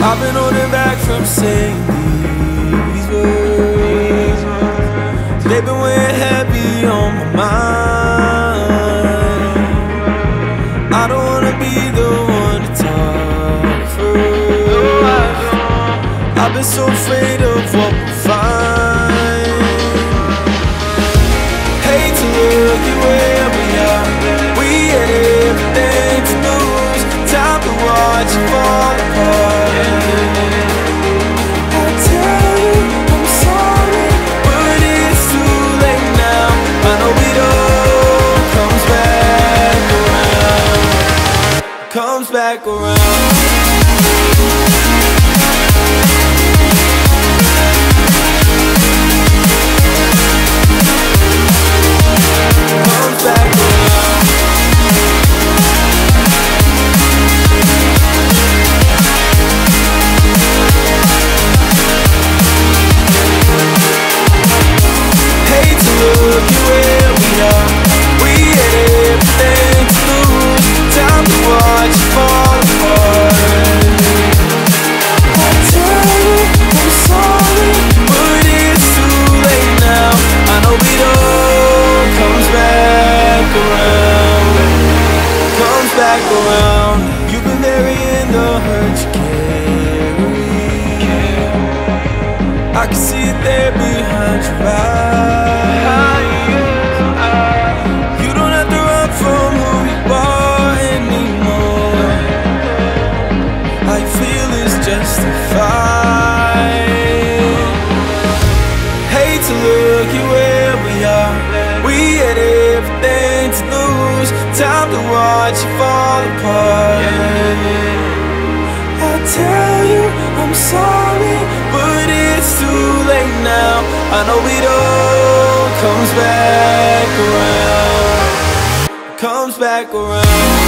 I've been holding back from saying these words. They've been weighing heavy on my mind. I don't wanna be the one to talk first. I've been so afraid of what we'll find. Back around. Back around. You've been burying the hurt you carry. I can see it there behind your eyes. You don't have to run from who you are anymore. You feel is justified. Hate to look at where we are. We had everything watch it fall apart. I tell you I'm sorry, but it's too late now. I know it all comes back around. Comes back around.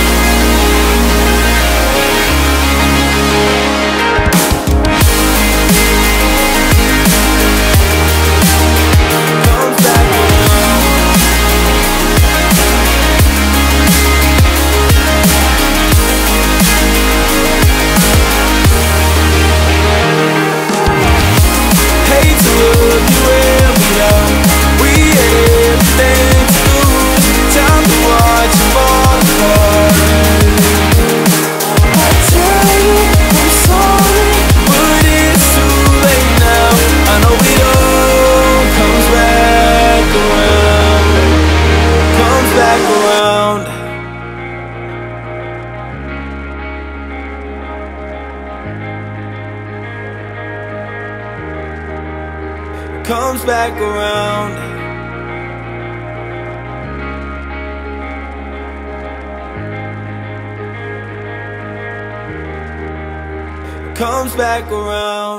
Comes back around. Comes back around.